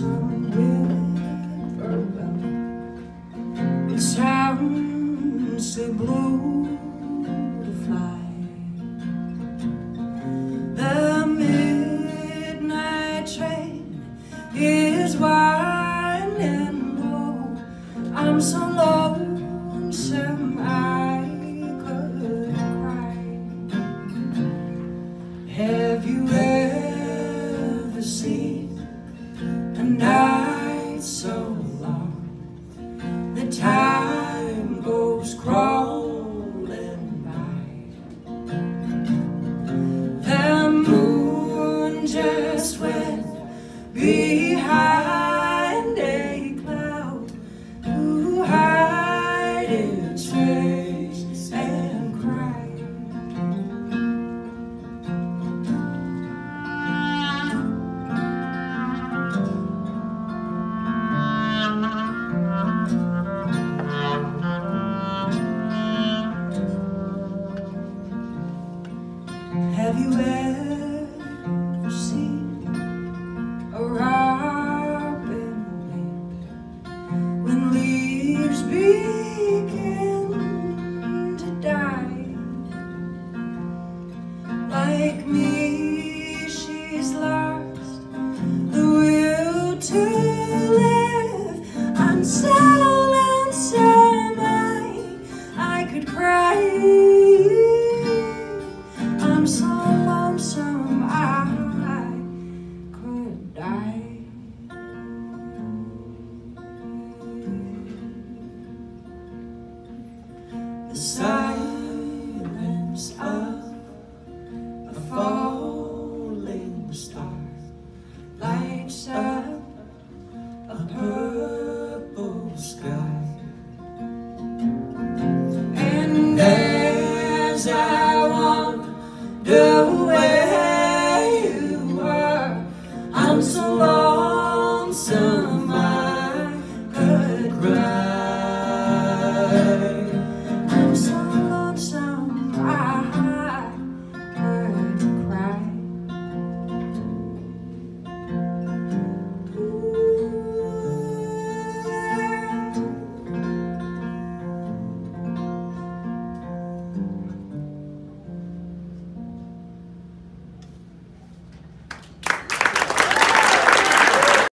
lonesome whippoorwill. It sounds too blue to fly. The midnight train is winding low. I'm so Have you ever seen a robin when leaves begin to die? Like me, she's lost the will to live. I'm so lonesome, I, I could cry. The sun.